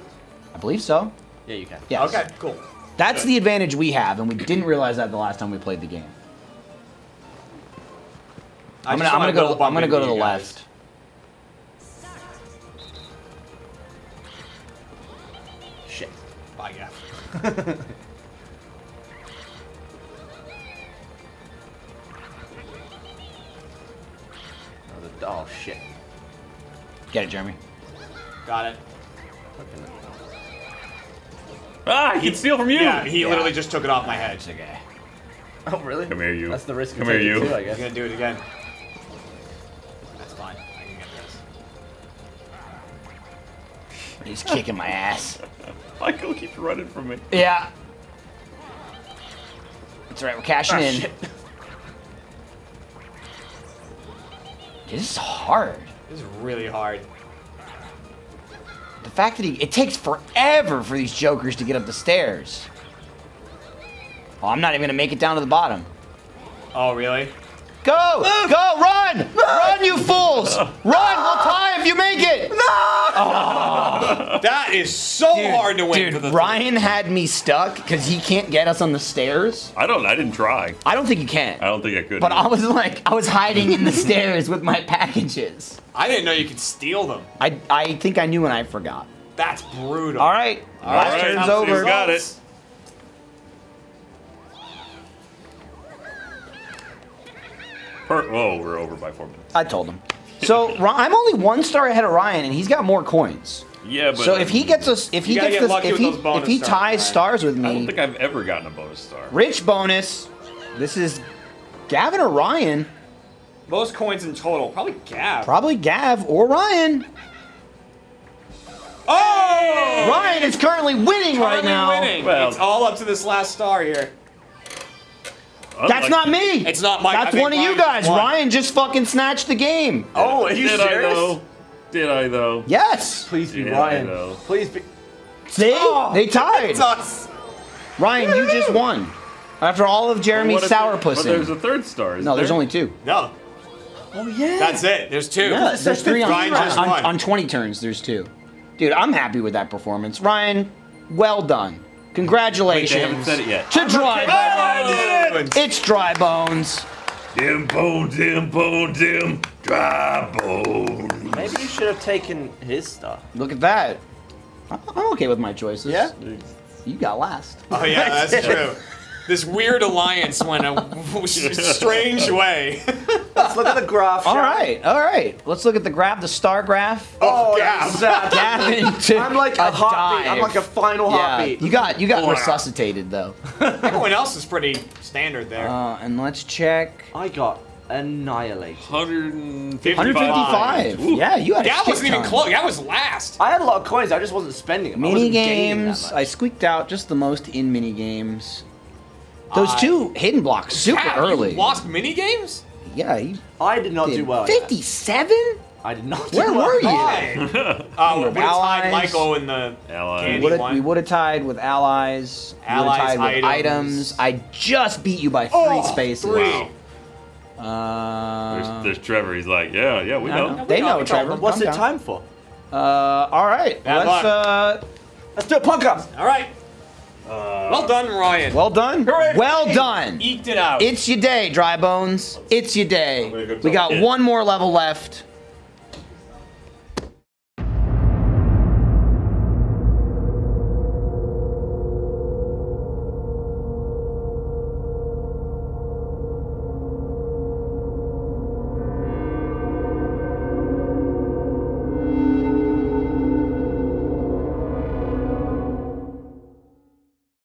I believe so. Yeah, you can. Yes. Okay, cool. That's the advantage we have, and we didn't realize that the last time we played the game. I I'm gonna, I'm gonna go. I'm gonna go to the guys. left. Oh, the, oh shit. Get it, Jeremy. Got it. Ah, he can steal from you. Yeah, he literally just took it off my head. It's okay. Oh really? Come here, you. That's the risk. of Come here, you. Two, I He's gonna do it again. That's fine. I can get this. He's kicking my ass. Michael keeps running from me. Yeah. That's right. We're cashing Ah, in. shit. This is hard. This is really hard. The fact that he, it takes forever for these jokers to get up the stairs. Oh, I'm not even gonna make it down to the bottom. Oh, really? Go! Go! Run! Run, you fools! Run! We'll tie if you make it! No! That is so hard to win for Dude, the Ryan had me stuck because he can't get us on the stairs. I don't. I didn't try. I don't think he can. I don't think I could. But I was like, I was hiding in the stairs with my packages. I didn't know you could steal them. I, I think I knew and I forgot. That's brutal. All right, All last right, turn's he's over. got it. Per- Whoa, we're over by four minutes. I told him. So I'm only one star ahead of Ryan, and he's got more coins. Yeah, but So if he um, gets us, if he gets get this, if he if he ties Ryan. stars with me, I don't think I've ever gotten a bonus star. rich bonus. This is Gavin or Ryan. Most coins in total. Probably Gav. Probably Gav or Ryan. oh! Ryan is currently winning right now. winning. Well- it's all up to this last star here. That's Unlike- not me. It's not my. That's think one of you guys. won. Ryan just fucking snatched the game. Oh, are you Did I serious? though? Did I though? Yes. Please be Yeah, I Ryan. Please be. See? Oh, they tied. It's us. Ryan, you just won. After all of Jeremy's What if there- sourpussing. But there's a third star. isn't no, there's there? only two. No, Oh yeah. that's it. There's two. Yeah, there's three on, Ryan on, just on, won. on 20 turns. There's two. Dude, I'm happy with that performance. Ryan, well done. Wait, they Congratulations. haven't said it yet. To Dry oh, I Bones. did it! It's Dry Bones. Dim bone, dim bone, dim dry bones. Maybe you should have taken his stuff. Look at that. I'm I'm okay with my choices. Yeah? You got last. Oh yeah, that's true. This weird alliance went a strange way. Let's look at the graph. All shall we? right, all right. Let's look at the graph, the star graph. Oh, Gav. that's. Gavin took I'm like a, heartbeat. I'm like a final Yeah, heartbeat. you got you got Wow. resuscitated though. Everyone else is pretty standard there. Uh, and let's check. I got annihilated. 155. 155. Ooh. Yeah, you had a That shit wasn't even close. That was last. I had a lot of coins. I just wasn't spending them. Mini wasn't games. I squeaked out just the most in mini games. Those I- two hidden blocks super Cat, early. You lost mini games? Yeah, you I did not did. do well. 57? I did not. Where do well. were you? Why? Uh, we would have tied Michael in the Allies. candy we would have tied with allies. Allies, tied with items. items. I just beat you by three Oh, spaces. three. Uh, There's, there's Trevor. He's like, yeah, yeah, we know. know. They We know, know, Trevor. Trevor. What's Calm it down. time for? Uh, all right. Bad let's. Uh, Let's do a punk up. All right. Uh, well done, Ryan. well done. Hooray. Well done. Eked it out. It's your day, dry bones. It's your day. go We got talk. one more level left.